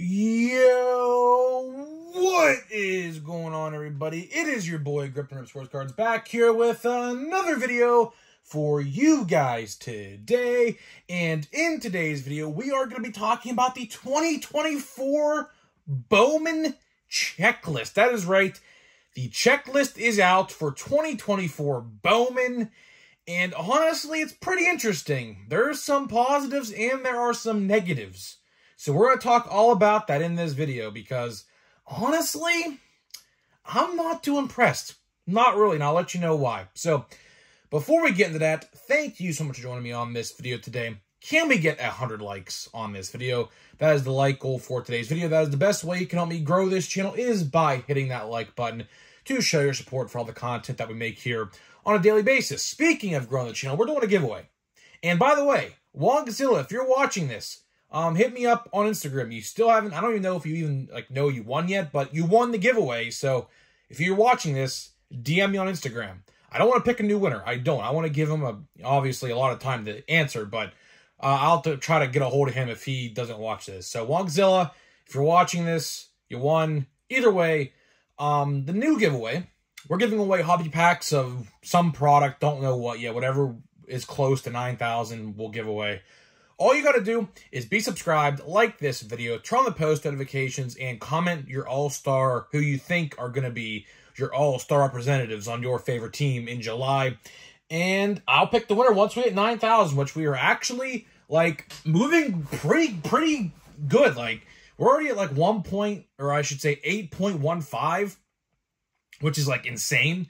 Yo, what is going on, everybody? It is your boy Grip n Rip Sports Cards back here with another video for you guys today. And in today's video, we are going to be talking about the 2024 Bowman checklist. That is right. The checklist is out for 2024 Bowman. And honestly, it's pretty interesting. There's some positives and there are some negatives. So we're going to talk all about that in this video because honestly, I'm not too impressed. Not really, and I'll let you know why. So before we get into that, thank you so much for joining me on this video today. Can we get 100 likes on this video? That is the like goal for today's video. That is the best way you can help me grow this channel is by hitting that like button to show your support for all the content that we make here on a daily basis. Speaking of growing the channel, we're doing a giveaway. And by the way, Wongzilla, if you're watching this, um, hit me up on Instagram. You still haven't, I don't even know if you even like know you won yet, but you won the giveaway. So if you're watching this, DM me on Instagram. I don't want to pick a new winner. I don't. I want to give him a obviously a lot of time to answer, but uh, I'll to try to get a hold of him if he doesn't watch this. So Wongzilla, if you're watching this, you won. Either way, um, the new giveaway, we're giving away hobby packs of some product. Don't know what yet. Whatever is close to 9,000, we'll give away. All you got to do is be subscribed, like this video, turn on the post notifications, and comment your all-star who you think are going to be your all-star representatives on your favorite team in July. And I'll pick the winner once we hit 9,000, which we are actually, like, moving pretty, pretty good. Like, we're already at, like, 1 point, or I should say 8.15, which is, like, insane.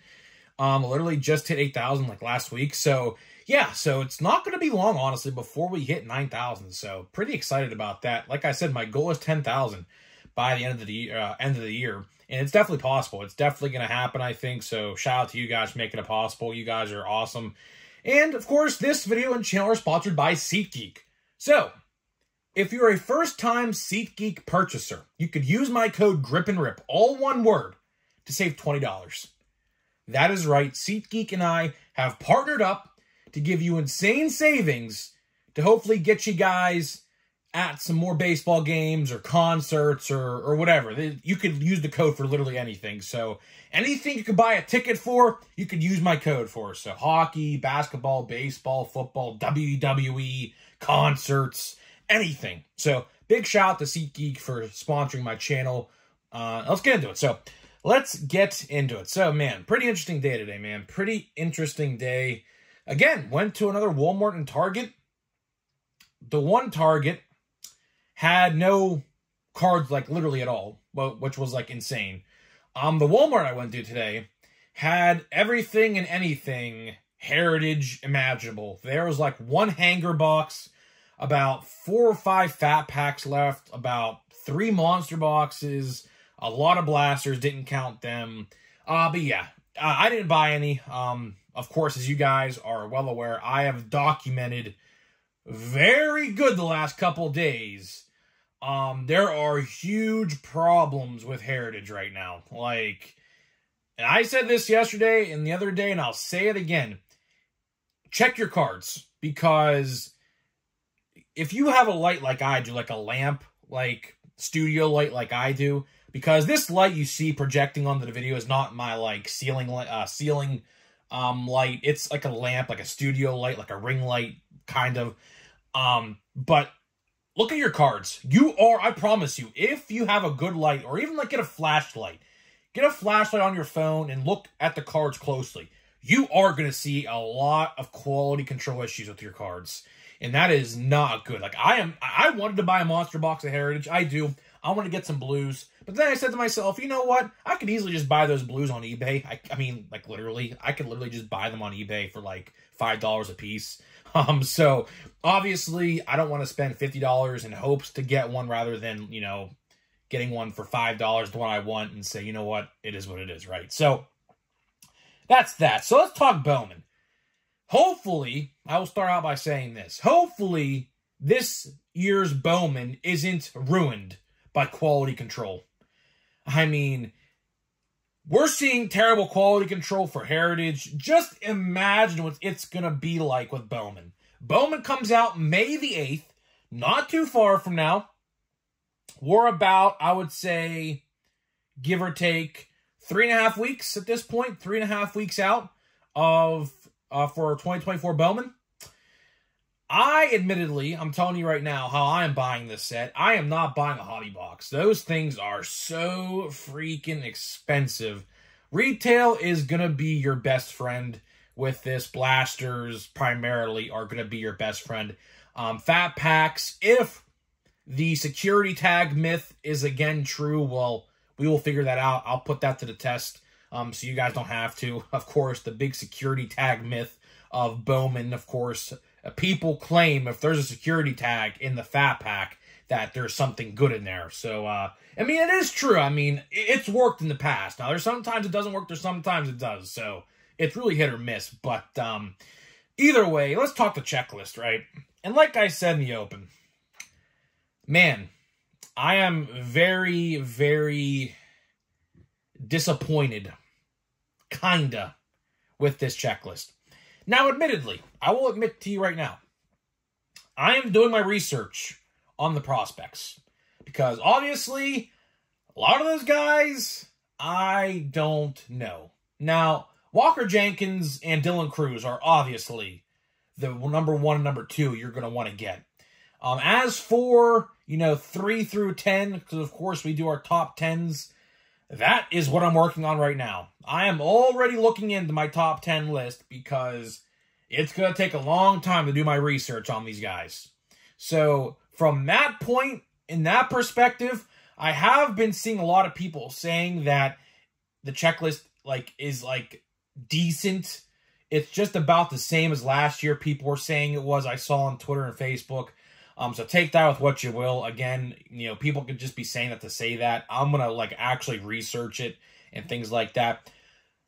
Um, literally just hit 8,000, like, last week. So, yeah, so it's not going to be long, honestly, before we hit 9,000. So pretty excited about that. Like I said, my goal is 10,000 by the end of the uh, end of the year, and it's definitely possible. It's definitely going to happen, I think. So shout out to you guys for making it possible. You guys are awesome. And of course, this video and channel are sponsored by SeatGeek. So if you're a first-time SeatGeek purchaser, you could use my code Grip and Rip, all one word, to save twenty dollars. That is right. SeatGeek and I have partnered up to give you insane savings to hopefully get you guys at some more baseball games or concerts or, or whatever. You could use the code for literally anything. So anything you could buy a ticket for, you could use my code for. So hockey, basketball, baseball, football, WWE, concerts, anything. So big shout out to SeatGeek for sponsoring my channel. Uh, let's get into it. So let's get into it. So man, pretty interesting day today, man. Pretty interesting day. Again, went to another Walmart and Target. The one Target had no cards, like literally at all, which was like insane. Um, the Walmart I went to today had everything and anything heritage imaginable. There was like one hanger box, about four or five fat packs left, about three monster boxes, a lot of blasters, didn't count them. Uh, but yeah, uh, I didn't buy any. Um, of course, as you guys are well aware, I have documented very good the last couple days. Um, there are huge problems with Heritage right now. Like, and I said this yesterday and the other day, and I'll say it again. Check your cards because if you have a light like I do, like a lamp, like studio light like I do, because this light you see projecting onto the video is not my like ceiling uh, ceiling um, light. It's like a lamp, like a studio light, like a ring light, kind of. Um, but look at your cards. You are, I promise you, if you have a good light, or even like get a flashlight, get a flashlight on your phone and look at the cards closely. You are going to see a lot of quality control issues with your cards. And that is not good. Like I am, I wanted to buy a monster box of Heritage. I do. I want to get some blues. But then I said to myself, you know what? I could easily just buy those blues on eBay. I, I mean, like literally, I could literally just buy them on eBay for like five dollars a piece. Um, so obviously, I don't want to spend fifty dollars in hopes to get one rather than you know getting one for five dollars, the one I want, and say, you know what, it is what it is, right? So that's that. So let's talk Bowman. Hopefully, I will start out by saying this. Hopefully, this year's Bowman isn't ruined by quality control. I mean, we're seeing terrible quality control for Heritage. Just imagine what it's going to be like with Bowman. Bowman comes out May the 8th, not too far from now. we're about, I would say, give or take three and a half weeks at this point, three and a half weeks out of uh, for 2024 Bowman. I admittedly, I'm telling you right now how I am buying this set. I am not buying a hobby box. Those things are so freaking expensive. Retail is going to be your best friend with this. Blasters primarily are going to be your best friend. Um, fat packs, if the security tag myth is again true, well, we will figure that out. I'll put that to the test um, so you guys don't have to. Of course, the big security tag myth of Bowman, of course, people claim if there's a security tag in the fat pack that there's something good in there. So, uh, I mean, it is true. I mean, it's worked in the past. Now, there's sometimes it doesn't work. There's sometimes it does. So, it's really hit or miss. But um, either way, let's talk the checklist, right? And like I said in the open, man, I am very, very disappointed, kinda, with this checklist. Now, admittedly, I will admit to you right now, I am doing my research on the prospects because obviously, a lot of those guys I don't know. Now, Walker Jenkins and Dylan Crews are obviously the number one and number two you're going to want to get. Um, as for, you know, three through 10, because of course we do our top 10s, that is what I'm working on right now. I am already looking into my top 10 list because it's going to take a long time to do my research on these guys. So, from that point, in that perspective, I have been seeing a lot of people saying that the checklist like is like decent. It's just about the same as last year. People were saying it was. I saw on Twitter and Facebook. Um, so take that with what you will. Again, you know, people could just be saying that to say that. I'm gonna like actually research it and things like that.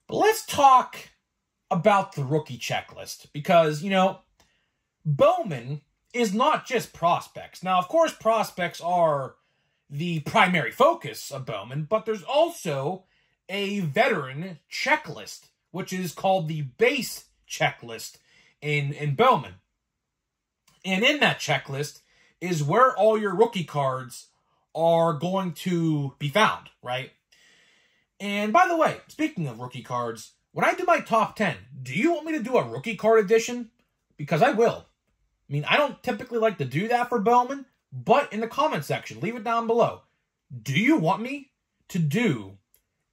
But let's talk about the rookie checklist because, you know, Bowman is not just prospects. Now, of course, prospects are the primary focus of Bowman, but there's also a veteran checklist, which is called the base checklist in, in Bowman. And in that checklist is where all your rookie cards are going to be found, right? And by the way, speaking of rookie cards, when I do my top 10, do you want me to do a rookie card edition? Because I will. I mean, I don't typically like to do that for Bowman, but in the comment section, leave it down below. Do you want me to do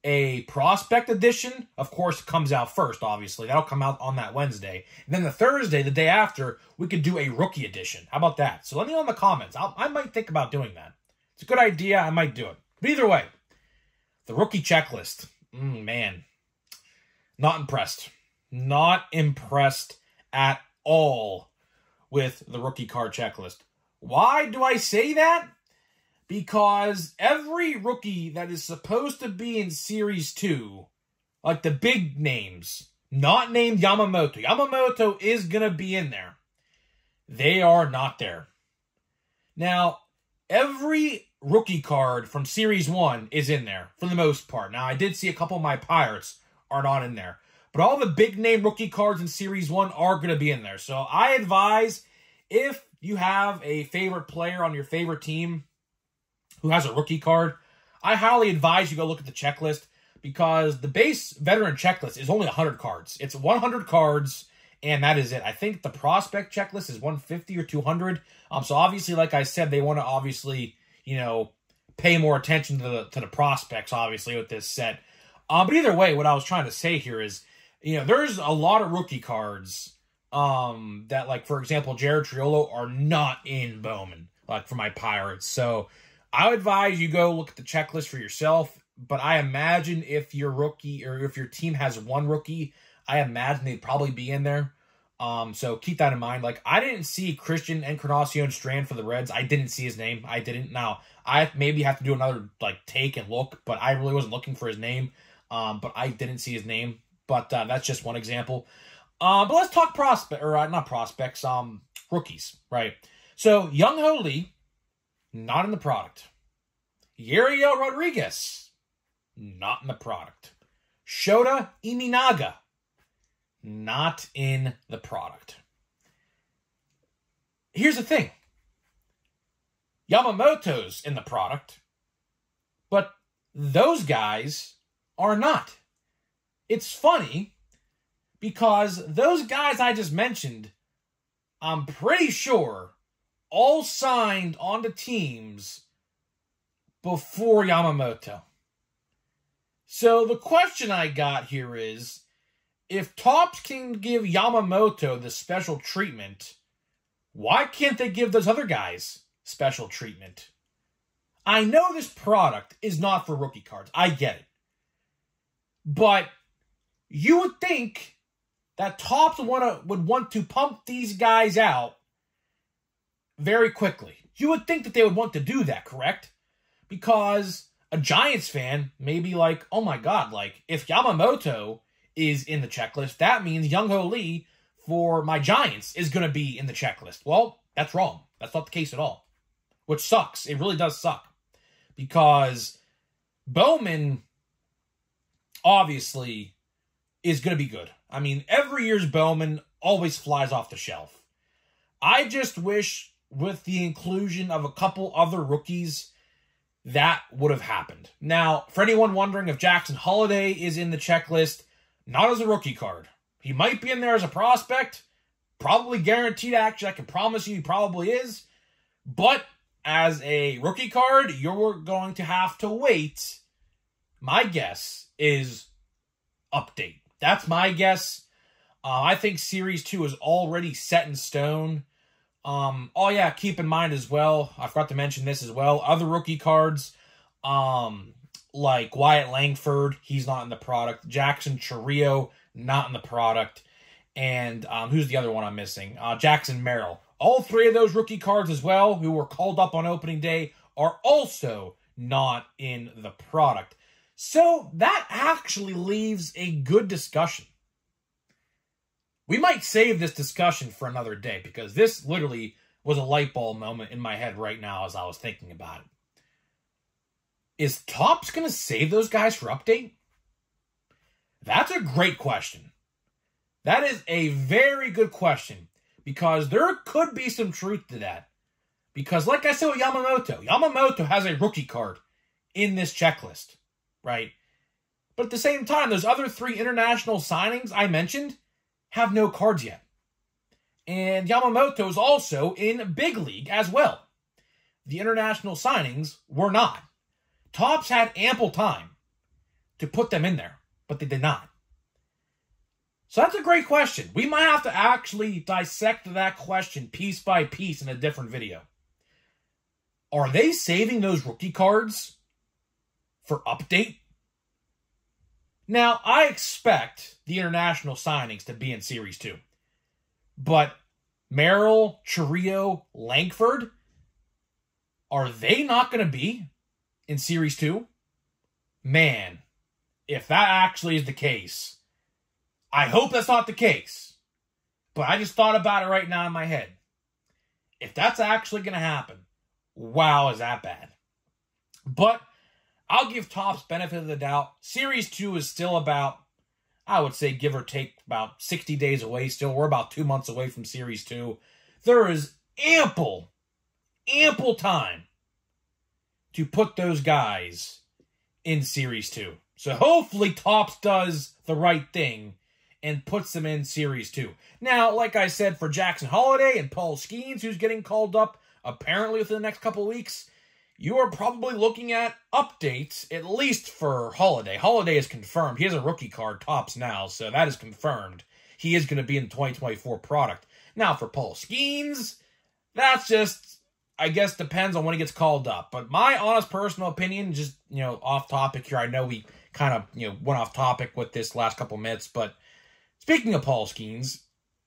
a prospect edition? Of course, comes out first, obviously. That'll come out on that Wednesday. And then the Thursday, the day after, we could do a rookie edition. How about that? So let me know in the comments. I'll, I might think about doing that. It's a good idea. I might do it. But either way, the rookie checklist. Mm, man, not impressed. Not impressed at all with the rookie card checklist. Why do I say that? Because every rookie that is supposed to be in Series 2, like the big names, not named Yamamoto, Yamamoto is going to be in there. They are not there. Now, every rookie card from Series 1 is in there for the most part. Now, I did see a couple of my Pirates are not in there. But all the big name rookie cards in Series 1 are going to be in there. So I advise if you have a favorite player on your favorite team who has a rookie card, I highly advise you go look at the checklist because the base veteran checklist is only 100 cards. It's 100 cards and that is it. I think the prospect checklist is 150 or 200. Um so obviously like I said they want to obviously, you know, pay more attention to the to the prospects obviously with this set. Um, but either way, what I was trying to say here is, you know, there's a lot of rookie cards um, that, like, for example, Jared Triolo are not in Bowman, like, for my Pirates. So I would advise you go look at the checklist for yourself. But I imagine if your rookie or if your team has one rookie, I imagine they'd probably be in there. Um, so keep that in mind. Like I didn't see Christian Encarnacion Strand for the Reds. I didn't see his name. I didn't. Now I maybe have to do another like take and look, but I really wasn't looking for his name. Um, but I didn't see his name. But uh, that's just one example. Uh, but let's talk prospect or uh, not prospects. Um, rookies, right? So Jung Hoo Lee, not in the product. Yariel Rodriguez, not in the product. Shota Imanaga, not in the product. Here's the thing. Yamamoto's in the product, but those guys are not. It's funny because those guys I just mentioned, I'm pretty sure, all signed onto teams before Yamamoto. So the question I got here is if Topps can give Yamamoto the special treatment, why can't they give those other guys special treatment? I know this product is not for rookie cards. I get it. But you would think that wanna, would want to pump these guys out very quickly. You would think that they would want to do that, correct? Because a Giants fan may be like, oh my god, like, if Yamamoto is in the checklist, that means Jung Hoo Lee for my Giants is going to be in the checklist. Well, that's wrong. That's not the case at all, which sucks. It really does suck because Bowman obviously is going to be good. I mean, every year's Bowman always flies off the shelf. I just wish with the inclusion of a couple other rookies that would have happened. Now, for anyone wondering if Jackson Holliday is in the checklist, not as a rookie card. He might be in there as a prospect, probably guaranteed actually. I can promise you he probably is. But as a rookie card, you're going to have to wait. My guess is update. That's my guess. Uh, I think Series 2 is already set in stone. Um, oh yeah, keep in mind as well, I forgot to mention this as well, other rookie cards, um, like Wyatt Langford, he's not in the product. Jackson Chourio, not in the product. And um, who's the other one I'm missing? Uh, Jackson Merrill. All three of those rookie cards as well, who were called up on opening day, are also not in the product. So that actually leaves a good discussion. We might save this discussion for another day because this literally was a light bulb moment in my head right now as I was thinking about it. Is Topps going to save those guys for update? That's a great question. That is a very good question because there could be some truth to that. Because, like I said with Yamamoto, Yamamoto has a rookie card in this checklist, right? But at the same time, those other three international signings I mentioned, have no cards yet. And Yamamoto is also in Big League as well. The international signings were not. Topps had ample time to put them in there, but they did not. So that's a great question. We might have to actually dissect that question piece by piece in a different video. Are they saving those rookie cards for update? Now, I expect the international signings to be in Series 2. But Merrill, Chourio, Langford, are they not going to be in Series 2? Man, if that actually is the case, I hope that's not the case. But I just thought about it right now in my head. If that's actually going to happen, wow, is that bad. But I'll give Topps benefit of the doubt. Series 2 is still about, I would say, give or take, about 60 days away still. We're about two months away from Series 2. There is ample, ample time to put those guys in Series 2. So hopefully Topps does the right thing and puts them in Series 2. Now, like I said, for Jackson Holliday and Paul Skenes, who's getting called up apparently within the next couple weeks, you are probably looking at updates, at least for Holliday. Holliday is confirmed. He has a rookie card, Topps now, so that is confirmed. He is going to be in the 2024 product. Now, for Paul Skenes, that's just, I guess, depends on when he gets called up. But my honest personal opinion, just, you know, off topic here, I know we kind of, you know, went off topic with this last couple minutes, but speaking of Paul Skenes,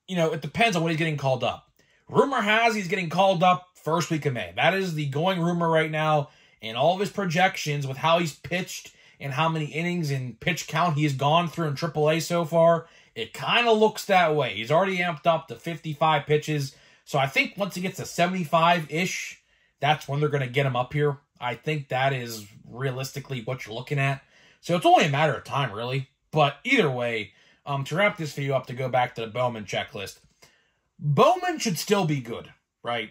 you know, it depends on when he's getting called up. Rumor has he's getting called up first week of May. That is the going rumor right now. And all of his projections with how he's pitched and how many innings and pitch count he has gone through in AAA so far, it kind of looks that way. He's already amped up to 55 pitches. So I think once he gets to 75 ish, that's when they're going to get him up here. I think that is realistically what you're looking at. So it's only a matter of time, really. But either way, um, to wrap this video up, to go back to the Bowman checklist, Bowman should still be good, right?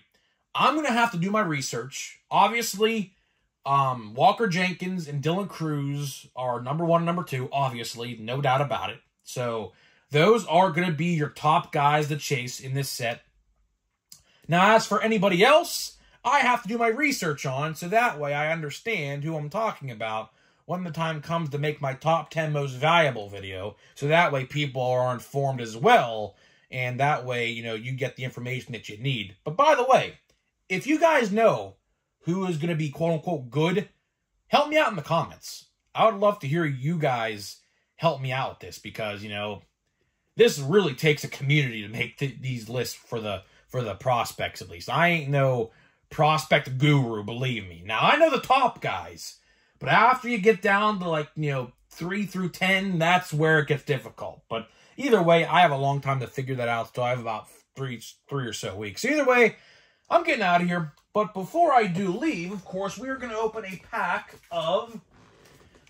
I'm going to have to do my research. Obviously, um, Walker Jenkins and Dylan Crews are number one and number two, obviously, no doubt about it. So those are going to be your top guys to chase in this set. Now, as for anybody else, I have to do my research on, so that way I understand who I'm talking about when the time comes to make my top 10 most valuable video. So that way people are informed as well, and that way, you know, you get the information that you need. But by the way, if you guys know who is going to be quote unquote good, help me out in the comments. I would love to hear you guys help me out with this because, you know, this really takes a community to make th these lists for the for the prospects at least. I ain't no prospect guru, believe me. Now I know the top guys, but after you get down to like, you know, 3 through 10, that's where it gets difficult. But either way, I have a long time to figure that out, so I have about 3 3 or so weeks. Either way, I'm getting out of here. But before I do leave, of course, we are going to open a pack of...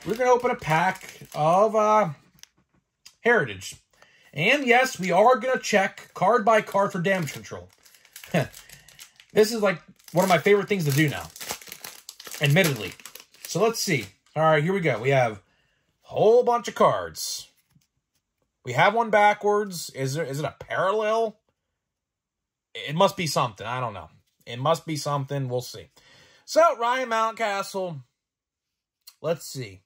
We're going to open a pack of uh, Heritage. And yes, we are going to check card by card for damage control. this is like one of my favorite things to do now. Admittedly. So let's see. All right, here we go. We have a whole bunch of cards. We have one backwards. Is there is it a parallel? It must be something. I don't know. It must be something. We'll see. So, Ryan Mountcastle. Let's see.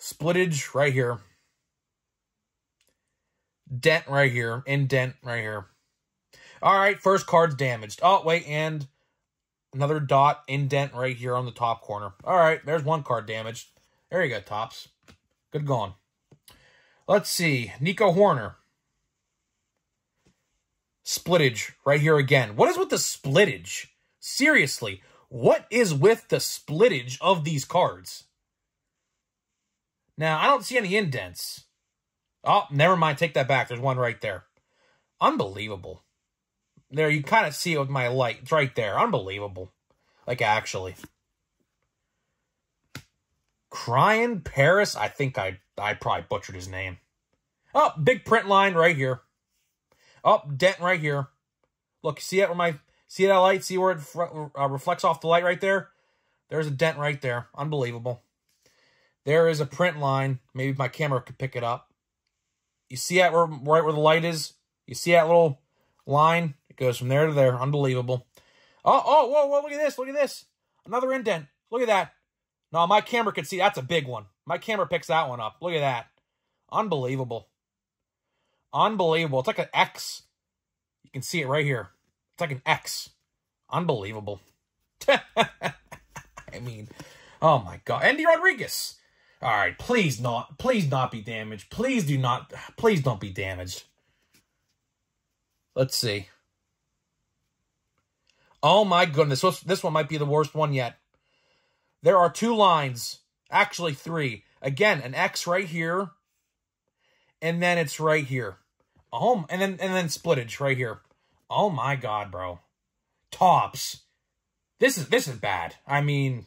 Splittage right here. Dent right here. Indent right here. All right, first card's damaged. Oh, wait, and another dot indent right here on the top corner. All right, there's one card damaged. There you go, Topps. Good going. Let's see. Nico Hoerner. Splittage right here again. What is with the splittage? Seriously, what is with the splittage of these cards? Now, I don't see any indents. Oh, never mind. Take that back. There's one right there. Unbelievable. There, you kind of see it with my light. It's right there. Unbelievable. Like, actually. Crying Paris. I think I, I probably butchered his name. Oh, big print line right here. Oh, dent right here. Look, see that where my see that light? See where it uh, reflects off the light right there? There's a dent right there. Unbelievable. There is a print line. Maybe my camera could pick it up. You see that where, right where the light is? You see that little line? It goes from there to there. Unbelievable. Oh, oh, whoa, whoa, look at this. Look at this. Another indent. Look at that. No, my camera can see. That's a big one. My camera picks that one up. Look at that. Unbelievable. Unbelievable. It's like an X. You can see it right here. It's like an X. Unbelievable. I mean, oh my God. Endy Rodriguez. All right, please not, please not be damaged. Please do not, please don't be damaged. Let's see. Oh my goodness, this one might be the worst one yet. There are two lines, actually three. Again, an X right here, and then it's right here. Oh, and then and then splittage right here. Oh my god, bro. Topps. This is this is bad. I mean,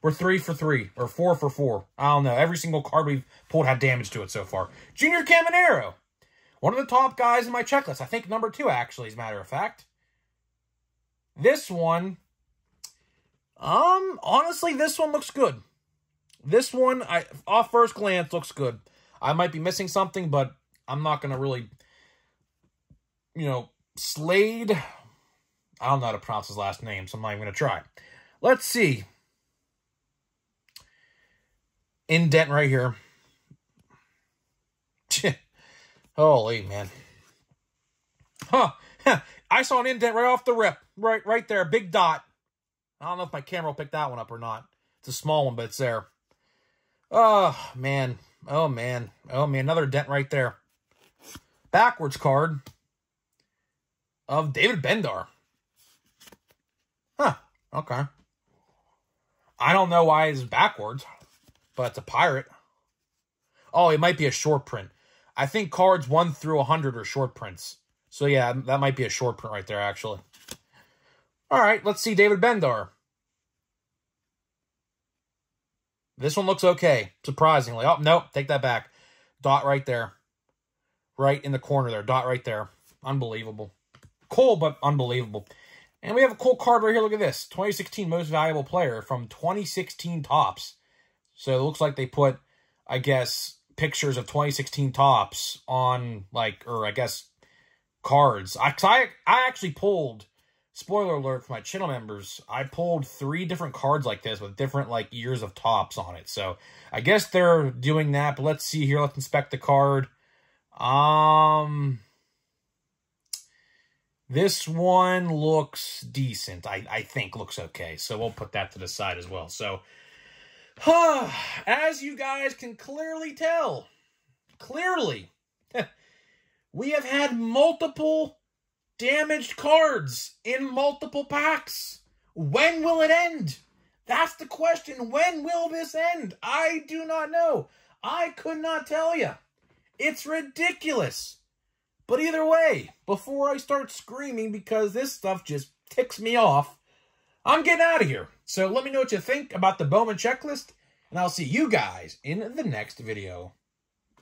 we're three for three or four for four. I don't know. Every single card we've pulled had damage to it so far. Junior Caminero. One of the top guys in my checklist. I think number two, actually, as a matter of fact. This one, um, honestly, this one looks good. This one, I off first glance, looks good. I might be missing something, but I'm not going to really, you know, Slade. I don't know how to pronounce his last name, so I'm not even going to try. Let's see. Indent right here. Holy man. Huh. I saw an indent right off the rip. Right right there. Big dot. I don't know if my camera will pick that one up or not. It's a small one, but it's there. Oh, man. Oh, man. Oh, man. Another dent right there backwards card of David Bednar. Huh. Okay. I don't know why it's backwards, but it's a pirate. Oh, it might be a short print. I think cards 1 through 100 are short prints. So, yeah, that might be a short print right there, actually. All right, let's see David Bednar. This one looks okay, surprisingly. Oh, nope, take that back. Dot right there right in the corner there. Dot right there. Unbelievable. Cool, but unbelievable. And we have a cool card right here. Look at this. 2016 Most Valuable Player from 2016 Topps. So it looks like they put, I guess, pictures of 2016 Topps on, like, or I guess, cards. I, I, I actually pulled, spoiler alert for my channel members, I pulled three different cards like this with different, like, years of Topps on it. So I guess they're doing that, but let's see here. Let's inspect the card. Um... This one looks decent. I, I think looks okay. So we'll put that to the side as well. So, huh, as you guys can clearly tell, clearly, we have had multiple damaged cards in multiple packs. When will it end? That's the question. When will this end? I do not know. I could not tell you. It's ridiculous. But either way, before I start screaming because this stuff just ticks me off, I'm getting out of here. So let me know what you think about the Bowman checklist, and I'll see you guys in the next video.